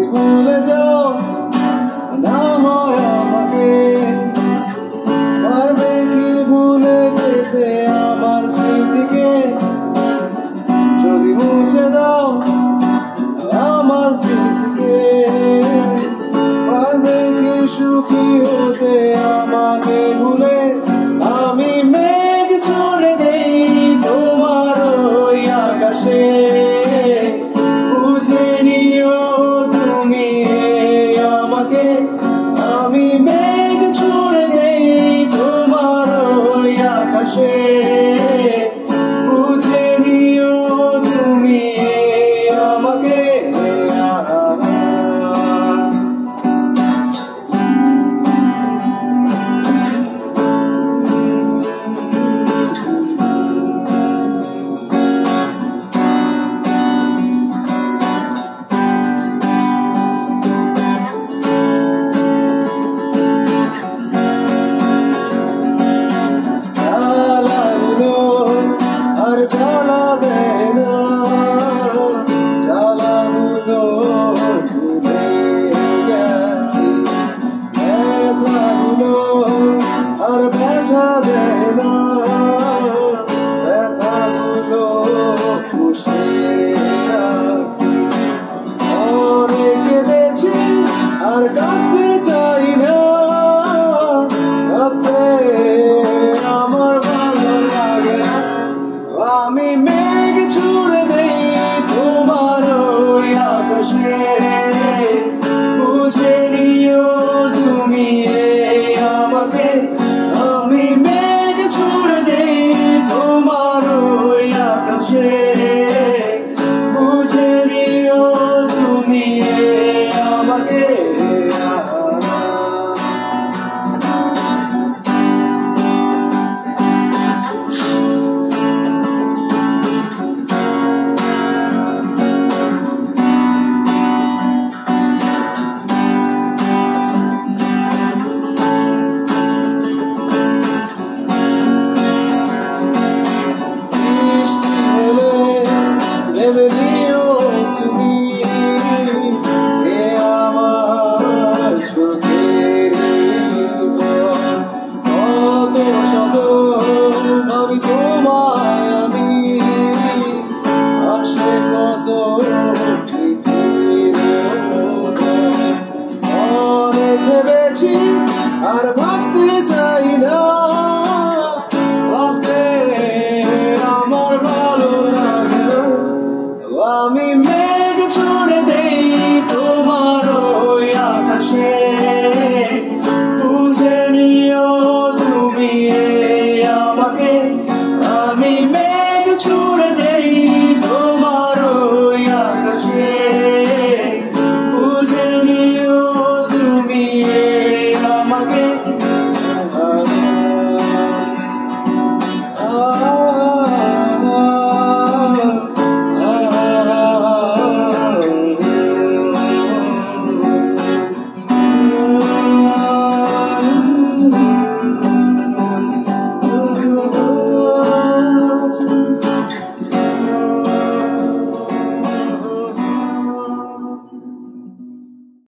你不能走。out of